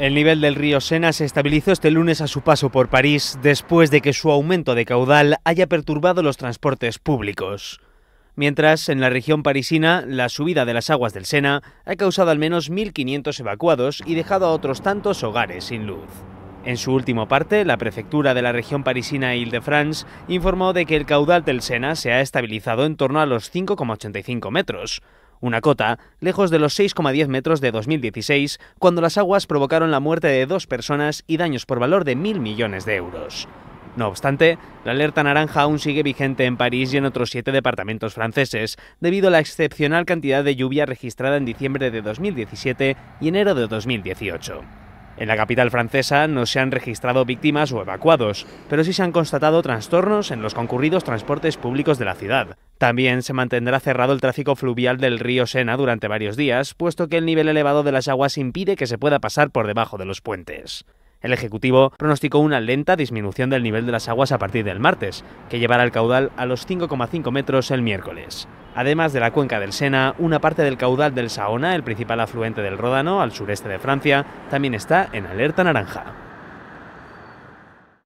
El nivel del río Sena se estabilizó este lunes a su paso por París después de que su aumento de caudal haya perturbado los transportes públicos. Mientras, en la región parisina, la subida de las aguas del Sena ha causado al menos 1.500 evacuados y dejado a otros tantos hogares sin luz. En su último parte, la prefectura de la región parisina Ile-de-France informó de que el caudal del Sena se ha estabilizado en torno a los 5,85 metros, una cota lejos de los 6,10 metros de 2016, cuando las aguas provocaron la muerte de dos personas y daños por valor de mil millones de euros. No obstante, la alerta naranja aún sigue vigente en París y en otros siete departamentos franceses, debido a la excepcional cantidad de lluvia registrada en diciembre de 2017 y enero de 2018. En la capital francesa no se han registrado víctimas o evacuados, pero sí se han constatado trastornos en los concurridos transportes públicos de la ciudad. También se mantendrá cerrado el tráfico fluvial del río Sena durante varios días, puesto que el nivel elevado de las aguas impide que se pueda pasar por debajo de los puentes. El Ejecutivo pronosticó una lenta disminución del nivel de las aguas a partir del martes, que llevará el caudal a los 5,5 metros el miércoles. Además de la cuenca del Sena, una parte del caudal del Saona, el principal afluente del Ródano, al sureste de Francia, también está en alerta naranja.